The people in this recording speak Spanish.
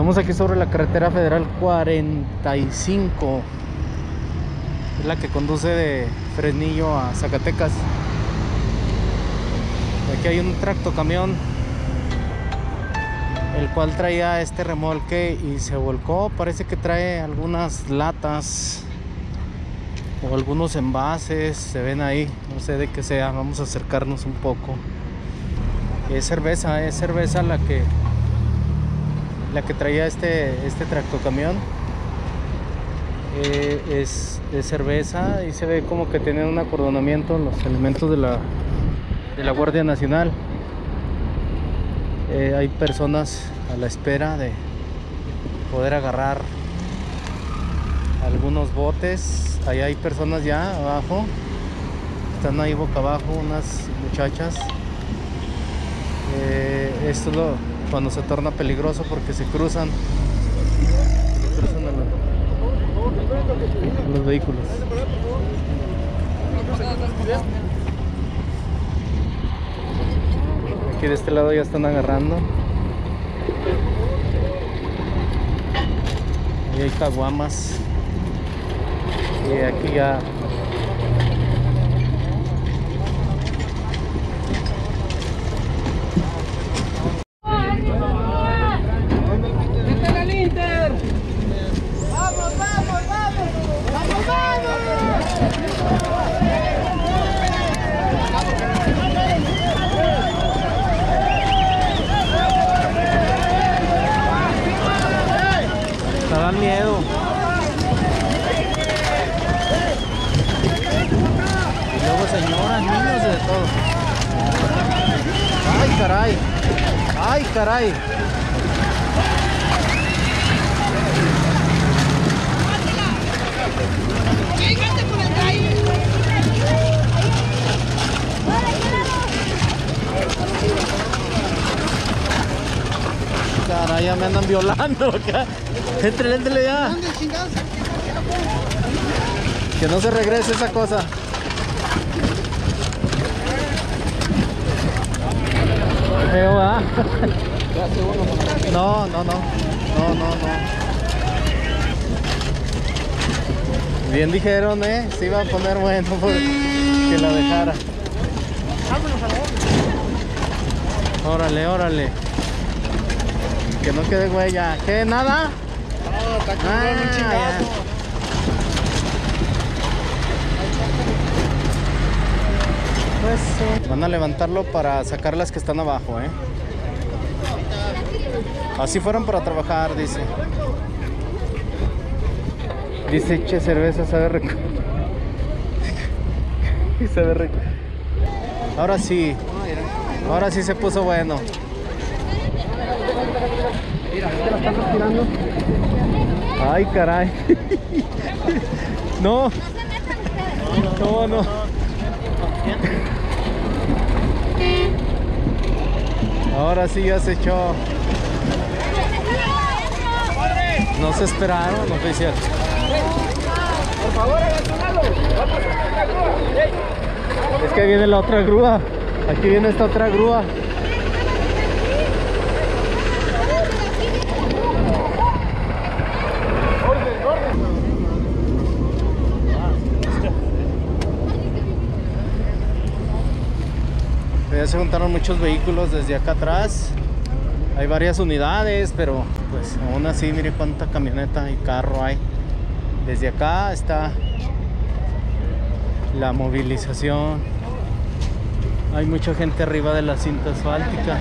Estamos aquí sobre la carretera federal 45. Es la que conduce de Fresnillo a Zacatecas. Aquí hay un tractocamión el cual traía este remolque y se volcó. Parece que trae algunas latas o algunos envases. Se ven ahí, no sé de qué sea. Vamos a acercarnos un poco. Es cerveza, es cerveza la que la que traía este, este tractocamión. Eh, es, es cerveza y se ve como que tienen un acordonamiento en los elementos de la, de la Guardia Nacional. Eh, hay personas a la espera de poder agarrar algunos botes. Ahí hay personas ya abajo. Están ahí boca abajo unas muchachas. Eh, esto es lo, cuando se torna peligroso porque se cruzan, los, los vehículos. Aquí de este lado ya están agarrando. Y hay caguamas. Y aquí ya ¡Vete al Inter! ¡Vamos, vamos, vamos! ¡Vamos, vamos! Miedo. Y luego señoras, niños, de todo. Ay, caray. Ay, caray. Ya me andan violando acá. Entrele, entrele ya. Que no se regrese esa cosa. Feo, ¿ah? No, no, no. No, no, no. Bien dijeron, ¿eh? Se iba a poner bueno por que la dejara. Órale, órale. Que no quede huella. ¿Qué? ¿Nada? Ah, ya. Pues sí. Van a levantarlo para sacar las que están abajo, ¿eh? Así fueron para trabajar, dice. Dice, che, cerveza sabe rico. sabe rico. Ahora sí. Ahora sí se puso bueno. Ay, caray. No. No, no. Ahora sí ya se echó. No se esperaron, oficial. Por favor, la. Es que viene la otra grúa. Aquí viene esta otra grúa. Ya se juntaron muchos vehículos desde acá atrás. Hay varias unidades, pero pues aún así mire cuánta camioneta y carro hay. Desde acá está la movilización. Hay mucha gente arriba de la cinta asfáltica.